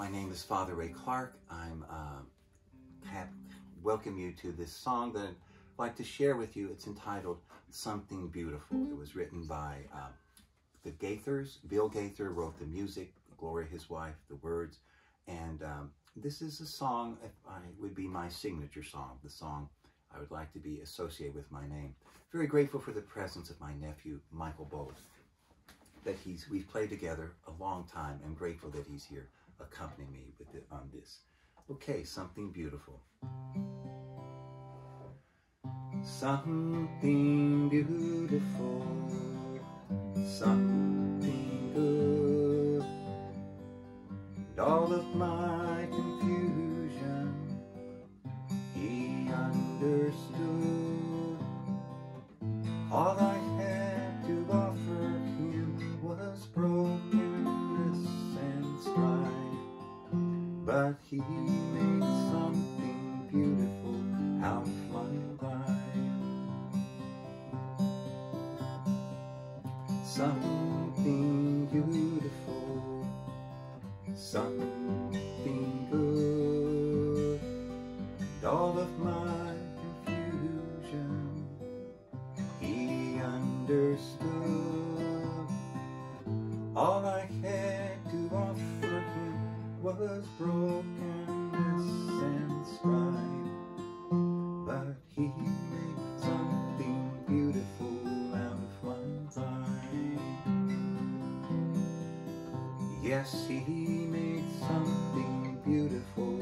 My name is Father Ray Clark. I'm uh, have, welcome you to this song that I'd like to share with you. It's entitled Something Beautiful. It was written by uh, the Gaithers. Bill Gaither wrote the music, Gloria, his wife, the words. And um, this is a song, I would be my signature song, the song I would like to be associated with my name. Very grateful for the presence of my nephew, Michael Bowles, that he's we've played together a long time. I'm grateful that he's here accompanying me with it on this. Okay, something beautiful. Something beautiful, something good. And all of my but he made something beautiful out of my life. Something beautiful, something good, and all of my confusion, he understood. All I had to offer him was brokenness Yes, he made something beautiful